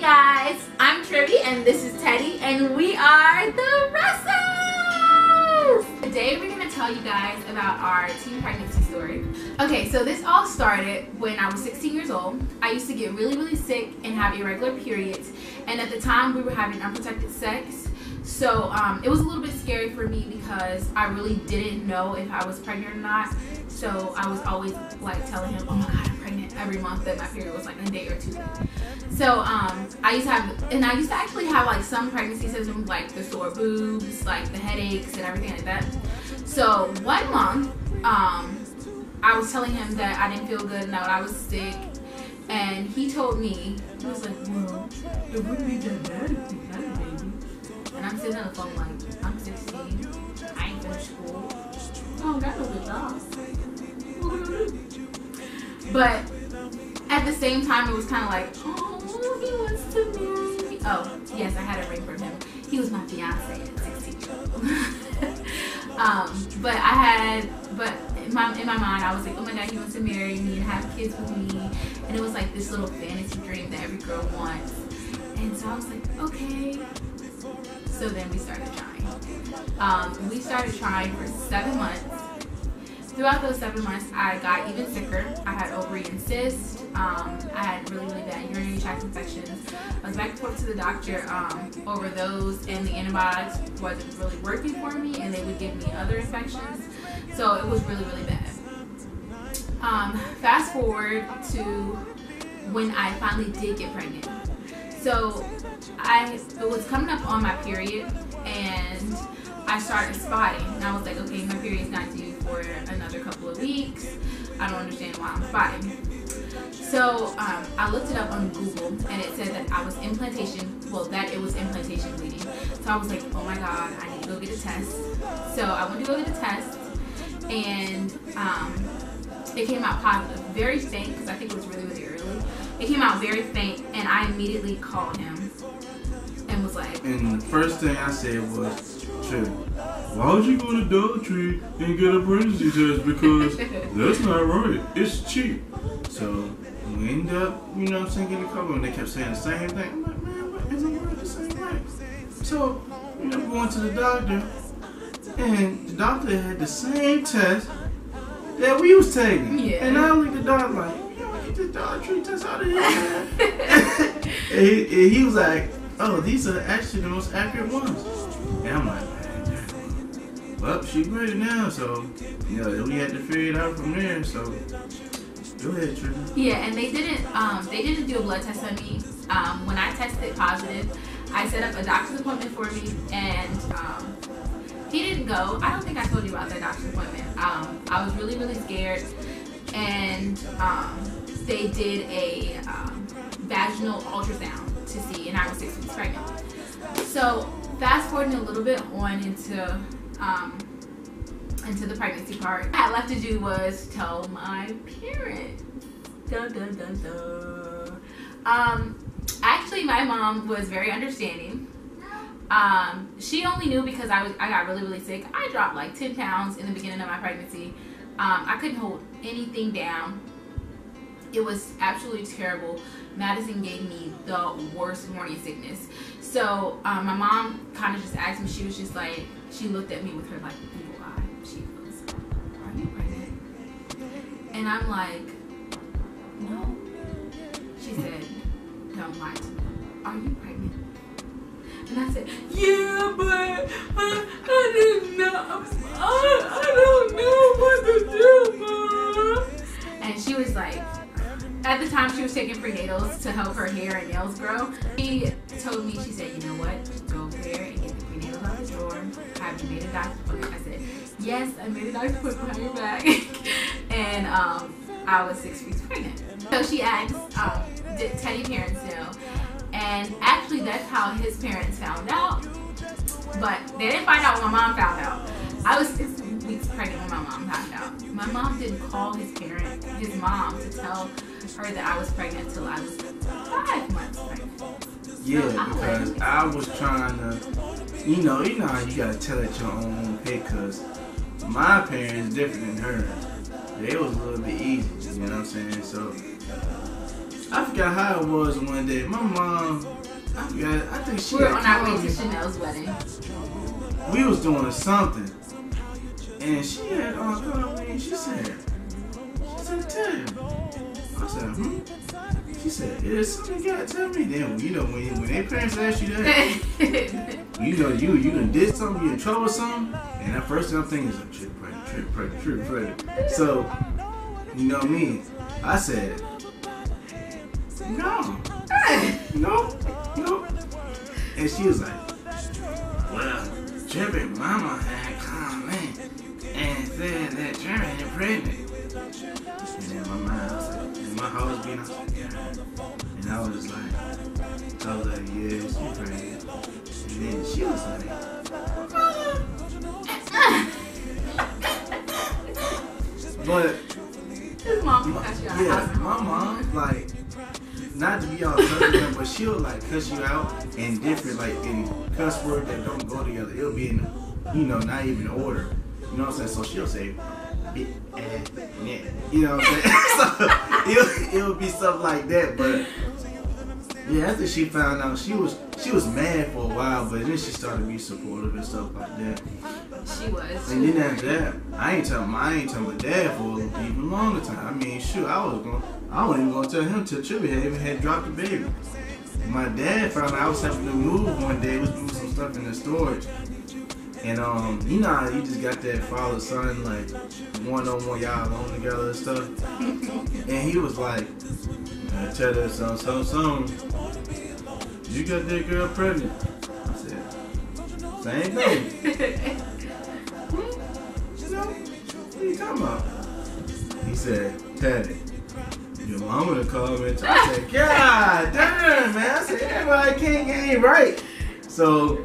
Hey guys, I'm Tribbie and this is Teddy and we are the Russells! Today we're going to tell you guys about our teen pregnancy story. Okay, so this all started when I was 16 years old. I used to get really, really sick and have irregular periods and at the time we were having unprotected sex so um, it was a little bit scary for me because I really didn't know if I was pregnant or not. So I was always like telling him, oh my God, pregnant every month that my period was like a day or two late. So um, I used to have, and I used to actually have like some pregnancy symptoms like the sore boobs, like the headaches and everything like that. So one month, um, I was telling him that I didn't feel good and that I was sick. And he told me, he was like, well, it wouldn't be that bad if you had a baby. And I'm sitting on the phone like, I'm 16. I ain't finished school. I don't got no good job. But at the same time, it was kind of like, oh, he wants to marry me. Oh, yes, I had a ring from him. He was my fiance at 16. um, but I had, but in my, in my mind, I was like, oh my God, he wants to marry me and have kids with me. And it was like this little fantasy dream that every girl wants. And so I was like, okay, so then we started trying. Um, we started trying for seven months. Throughout those seven months, I got even sicker. I had ovarian cysts. Um, I had really, really bad urinary tract infections. I was back and forth to the doctor um, over those, and the antibiotics wasn't really working for me, and they would give me other infections. So it was really, really bad. Um, fast forward to when I finally did get pregnant. So I it was coming up on my period and I started spotting and I was like, okay, my period's not due for another couple of weeks. I don't understand why I'm spotting. So um, I looked it up on Google and it said that I was implantation, well that it was implantation bleeding. So I was like, oh my god, I need to go get a test. So I went to go get a test and um, it came out positive. Very faint because I think it was really, really early. It came out very faint and I immediately called him and was like. And the first thing I said was, "True, why would you go to Dollar Tree and get a pregnancy test? Because that's not right. It's cheap." So we ended up, you know what I'm saying, getting a couple, and they kept saying the same thing. I'm like, man, what the world the same way? So, you know, going to the doctor, and the doctor had the same test that we was taking. Yeah. And I looked at the doctor like, yo, get this Dollar Tree test out of here, man. and, he, and he was like, oh, these are actually the most accurate ones. And I'm like. Well, she ready now, so, you know, we had to figure it out from there, so. Go ahead, Trisha. Yeah, and they didn't um, they didn't do a blood test on me. Um, when I tested positive, I set up a doctor's appointment for me, and um, he didn't go. I don't think I told you about that doctor's appointment. Um, I was really really scared, and um, they did a um, vaginal ultrasound to see, and I was six weeks pregnant. So fast forwarding a little bit on into um, into the pregnancy part, what I had left to do was tell my parents. Dun, dun, dun, dun. Um, actually, my mom was very understanding. Um, she only knew because I was I got really really sick. I dropped like 10 pounds in the beginning of my pregnancy. Um, I couldn't hold anything down. It was absolutely terrible. Madison gave me the worst morning sickness. So um, my mom kind of just asked me. She was just like, she looked at me with her like evil eye. She goes, "Are you pregnant?" And I'm like, "No." She said, "Don't lie to me. Are you pregnant?" And I said, "Yeah, but I, I didn't know. I, I don't know what to do, mom." And she was like, at the time she was taking prenatals to help her hair and nails grow. She told me, she said, you know what, go over there and get the prenatals out the drawer. Have you made a doctor's appointment? I said, yes, I made a doctor's appointment your back. and um, I was six weeks pregnant. So she asked, um, did Teddy parents know? And actually that's how his parents found out. But they didn't find out when my mom found out. I was six weeks pregnant when my mom found out. My mom didn't call his parent, his mom, to tell her that I was pregnant until I was five months pregnant. Yeah, because. I was trying to, you know, you know how you gotta tell at your own pace. Cause my parents different than her. They was a little bit easy, you know what I'm saying? So I forgot how it was one day. My mom, I forgot. I think she. We were on our way to. Chanel's wedding. we was doing something, and she had uh, me. and She said, "She said, tell you." I said, "Hmm." She said, "Yeah, something you gotta tell me." Then you know when when their parents ask you that, you know you you done did something, you in trouble with something, and the first thing I'm thinking is a trip pregnant, trip pregnant, trip pregnant. So, you know me, I said, "No, no, no," and she was like. Well, Jimmy mama had come in and said that is pregnant. And in my mind, my house being, I was like, yeah. And I was just like, I was like, yeah, she's pregnant. And then she was like, but His mom my, you out. yeah, my mom, like, not to be all touching, but she'll like cuss you out in different, like, in cuss words that don't go together. It'll be in, you know, not even order. You know what I'm saying? So she'll say, "Bit ass nigga." you know what I'm saying? so it'll, it'll be stuff like that, but. Yeah, after she found out, she was she was mad for a while, but then she started to be supportive and stuff like that. She was. And then after that, I ain't telling my I ain't telling my dad for even longer time. I mean, shoot, I was going I wasn't even gonna tell him till Chubby had even had dropped the baby. My dad found out I was having to move one day, was moving some stuff in the storage. And um, you know how you just got that father son like one on one y'all alone together and stuff. and he was like, I tell her some some some you got that girl pregnant. I said, same thing. You know, what are you talking about? He said, Teddy, your mama done called me I said, God damn, man. I said, everybody can't get it right. So,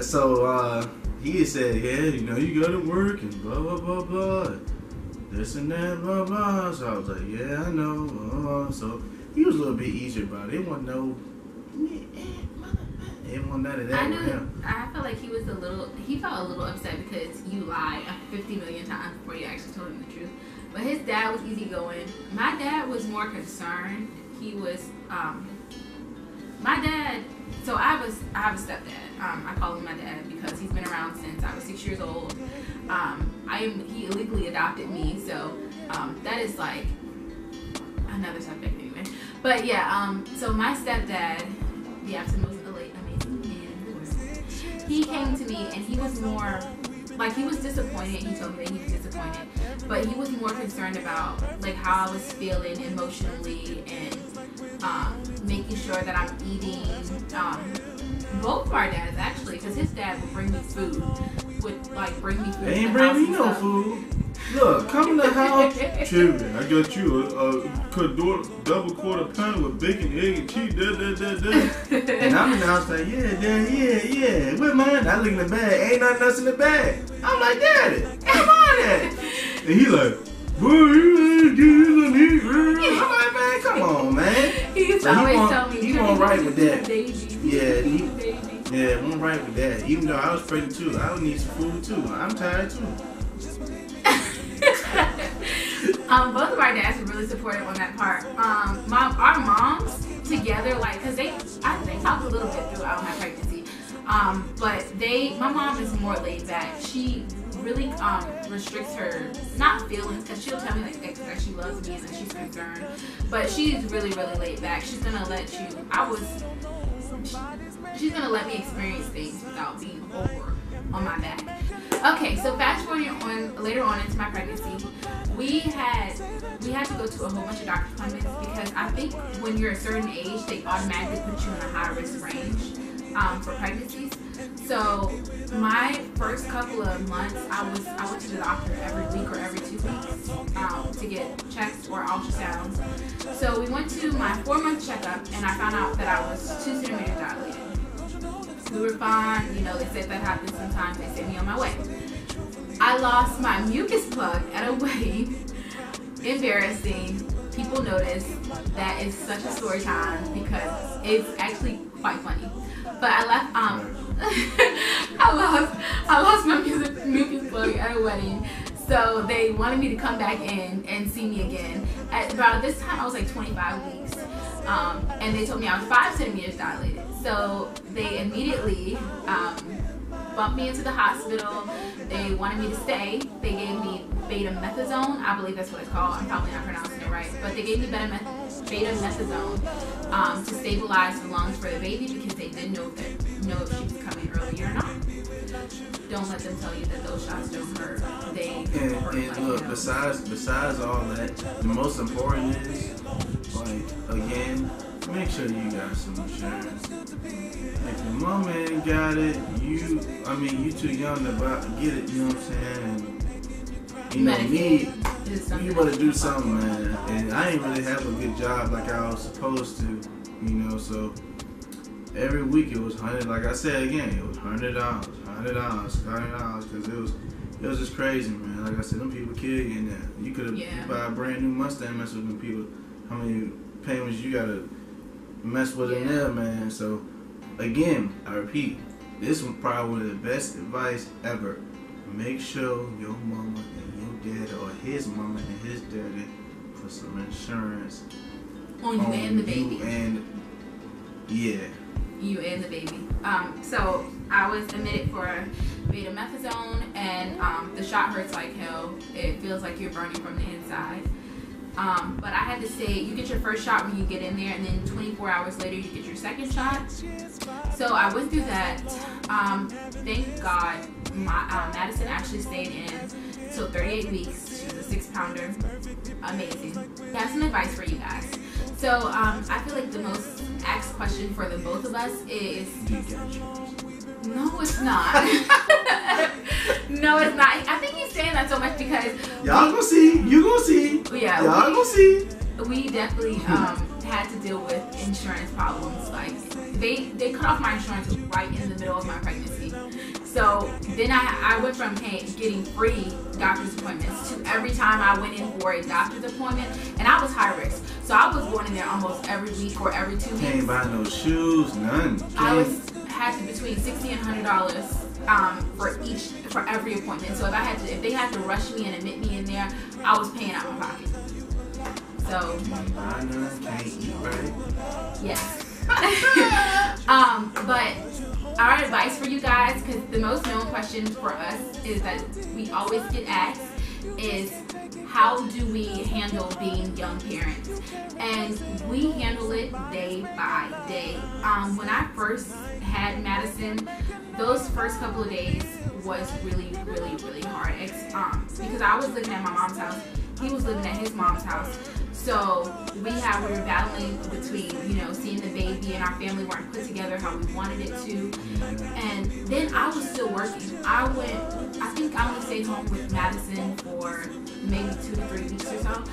so, uh, he said, yeah, you know, you go to work and blah, blah, blah, blah. This and that, blah, blah. So I was like, yeah, I know. Uh, so he was a little bit easier about it. It wasn't no, it wasn't none of that I him. I felt like he was a little. He felt a little upset because you lied 50 million times before you actually told him the truth. But his dad was easygoing. My dad was more concerned. He was. Um, my dad. So I a I have a stepdad. Um, I call him my dad because he's been around since I was six years old. Um, I am. He illegally adopted me. So um, that is like another subject anyway. But yeah. Um, so my stepdad, the absolute most amazing man. He came to me and he was more like he was disappointed. He told me that he was disappointed, but he was more concerned about like how I was feeling emotionally and um, making sure that I'm eating. Both of our dads actually, because his dad would bring me food, would like bring me food. They ain't bring me no stuff. food. Look, come in the house. Children, I got you a, a quadru- double quarter pound with bacon, egg, and cheese. Da, da, da, da. and I'm in the house like, yeah, dad, yeah, yeah. Where mine? I look in the bag. Ain't nothing else in the bag. I'm like, daddy, come on, daddy. And he like, boy, you ain't getting any. I'm like, man, come on, man. He used to So he always won't- tell me, he "Tell won't me right with that. the baby. Yeah, he- Feed the baby." Yeah, I'm right with that. Even though I was pregnant too, I would need some food too. I'm tired too. um, both of our dads were really supportive on that part. Um, my, our moms together, like, cause they, I, they talked a little bit throughout my pregnancy. Um, but they, my mom is more laid back. She really um, restricts her not feelings, cause she'll tell me like that she loves me and that she's concerned. But she's really, really laid back. She's gonna let you. I was. She's gonna let me experience things without being over on my back. Okay, so fast forwarding on later on into my pregnancy, we had we had to go to a whole bunch of doctor appointments because I think when you're a certain age, they automatically put you in a high risk range um, for pregnancies. So my first couple of months, I was I went to the doctor every week or every two weeks um, to get checks or ultrasounds. So we went to my four month checkup, and I found out that I was two centimeters dilated. We were fine, you know. They said that happens sometimes. They sent me on my way. I lost my mucus plug at a wedding. Embarrassing. People noticed. That is such a story time because it's actually quite funny. But I left. Um, I lost. I lost my mucus, mucus plug at a wedding. So they wanted me to come back in and see me again. At about this time, I was like 25 weeks. Um, and they told me I was five centimeters dilated. So they immediately um, bumped me into the hospital. They wanted me to stay. They gave me betamethasone. I believe that's what it's called. I'm probably not pronouncing it right. But they gave me betamethasone um, to stabilize the lungs for the baby because they didn't know if, know if she was coming early or not. Don't let them tell you that those shots don't hurt. They And, hurt and like, look, you know. besides besides all that, the most important is like again, make sure you got some insurance. If your mama ain't got it, you I mean you too young to buy, get it, you know what I'm saying? And, you know me, Medicaid is something you better do something, man. And I ain't really have a good job like I was supposed to, you know. So every week it was hundred. Like I said again, it was hundred dollars, hundred dollars, hundred dollars, because it was it was just crazy, man. Like I said, them people kill you in there. You could have Yeah. buy a brand new Mustang, mess with them people. How many payments you gotta mess with in there, man? So again, I repeat, this was probably one of the best advice ever. Make sure your mama and your dad or his mama and his daddy put some insurance on you and the baby. you and yeah. you and the baby. Um, so I was admitted for betamethasone, and um, the shot hurts like hell. It feels like you're burning from the inside. Um, but I had to say, you get your first shot when you get in there, and then 24 hours later, you get your second shot. So I went through that. Um, thank God, my, uh, Madison actually stayed in till 38 weeks. She was a six pounder. Amazing. Got some advice for you guys. So um, I feel like the most asked question for the both of us is Do you got insurance? no, it's not. no, it's not. I think he's saying that so much because Y'all gonna see. You gonna see. yeah, Y'all we- gonna see. we definitely um, had to deal with insurance problems. Like they they cut off my insurance right in the middle of my pregnancy. So then I I went from paying, getting free doctor's appointments to every time I went in for a doctor's appointment, and I was high risk. So I was going in there almost every week or every two Can't weeks. buy no shoes, none. I Can't- was had to between sixty and hundred dollars um, for each for every appointment. So if I had to if they had to rush me and admit me in there, I was paying out my pocket. So. Yes. um, but our advice for you guys, because the most known question for us is that we always get asked is how do we handle being young parents? And we handle it day by day. Um, when I first had Madison, those first couple of days was really, really, really hard. Um, because I was living at my mom's house, he was living at his mom's house. So we had we were battling between you know seeing the baby and our family weren't put together how we wanted it to, and then I was still working. I went, I think I only stayed home with Madison for maybe two to three weeks or so,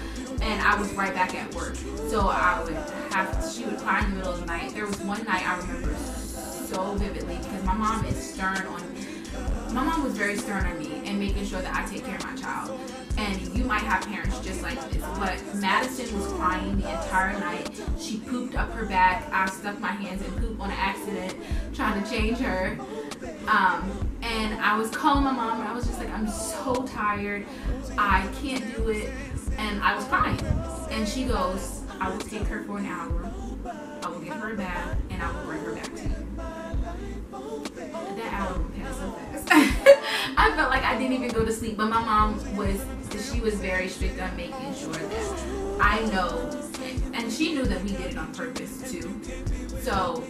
and I was right back at work. So I would have she would cry in the middle of the night. There was one night I remember so vividly because my mom is stern on. My mom was very stern on me and making sure that I take care of my child. And you might have parents just like this, but Madison was crying the entire night. She pooped up her back. I stuck my hands in poop on accident, trying to change her. Um, and I was calling my mom, and I was just like, I'm so tired. I can't do it. And I was crying. And she goes, I will take her for an hour. I will give her a bath, and I will bring her back to you. That hour I felt like I didn't even go to sleep, but my mom was, she was very strict on making sure that I know, and she knew that we did it on purpose too. So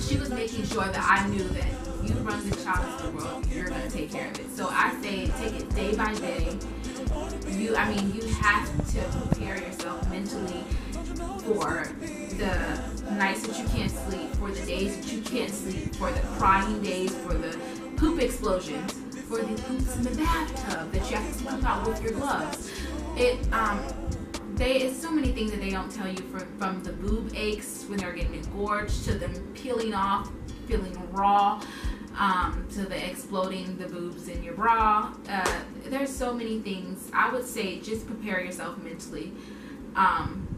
she was making sure that I knew that you run the child into the world, you're gonna take care of it. So I say take it day by day. You, I mean, you have to prepare yourself mentally for the nights that you can't sleep, for the days that you can't sleep, for the crying days, for the poop explosions, for the poops in the bathtub that you have to poop out with your gloves. It um they it's so many things that they don't tell you from from the boob aches when they're getting engorged to them peeling off, feeling raw. Um, to the exploding the boobs in your bra. Uh, there's so many things. I would say just prepare yourself mentally um,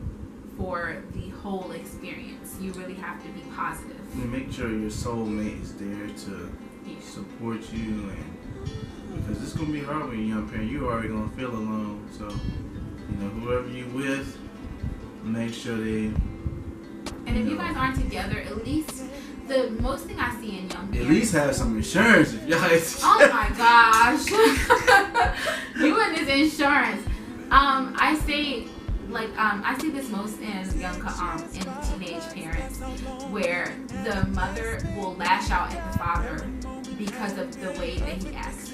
for the whole experience. You really have to be positive. And make sure your soulmate is there to support you and because it's gonna be hard when you're a young parent. You're already gonna feel alone. So, you know, whoever you with, make sure they. And if you guys aren't together, at least the most thing I see in young parents. At least have some insurance if y'all. Oh my gosh. you and this insurance. Um, I say like um, I see this most in young um, in teenage parents where the mother will lash out at the father because of the way that he acts.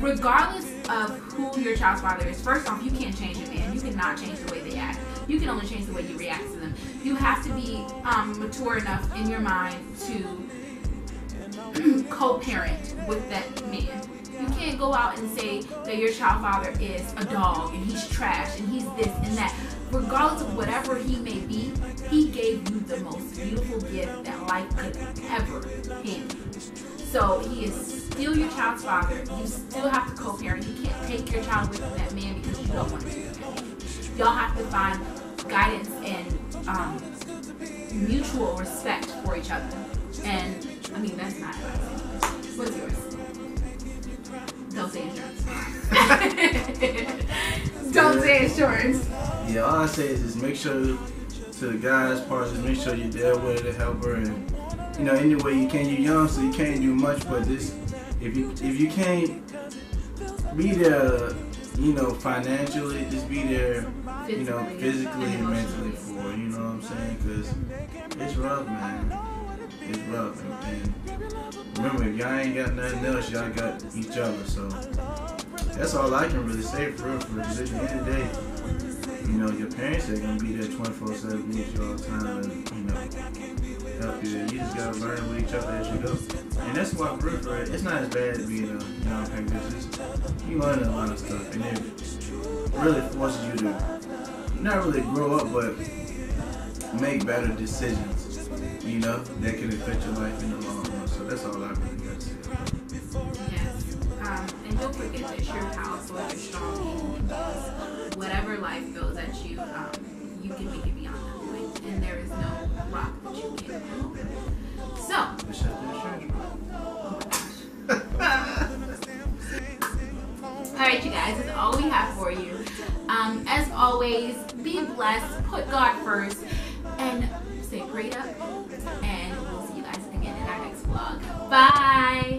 Regardless of who your child's father is, first off, you can't change a man. You cannot change the way they act. You can only change the way you react to them. You have to be um, mature enough in your mind to co-parent with that man. You can't go out and say that your child father is a dog and he's trash and he's this and that. Regardless of whatever he may be, he gave you the most beautiful gift that life could ever you. So he is still your child's father. You still have to co-parent. You can't take your child away from that man because you don't want to. Y'all have to find guidance and um, mutual respect for each other. And I mean that's not advice. What's yours? Don't say insurance. Don't say insurance. Yeah, all I say is just make sure to the guys' part, just make sure you're there with her to help her, and you know any way you can't. You're young, so you can't do much, but this if you if you can't be there, you know, financially, just be there, you know, physically and mentally for. You know what I'm saying? Because it's rough, man. It's rough, and, and remember, if y'all ain't got nothing else, y'all got each other. So that's all I can really say for real. For at the end of the day you know, your parents are gonna be there 24 7 with you all the time and, you know, help you. You just gotta learn with each other as you go. And that's why, real, for it's not as bad as being a because it's- you learn a lot of stuff and it really forces you to not really grow up, but make better decisions, you know, that can affect your life in the long run. So that's all I really got to say. Yes. Um, and don't forget that you're powerful, you're strong, and whatever life throws at you, um, you can make it beyond that and there is no rock that you can move. So. Alright, you guys, that's all we have for you. Um, as always, be blessed, put God first, and stay prayed up. And we'll see you guys again in our next vlog. Bye!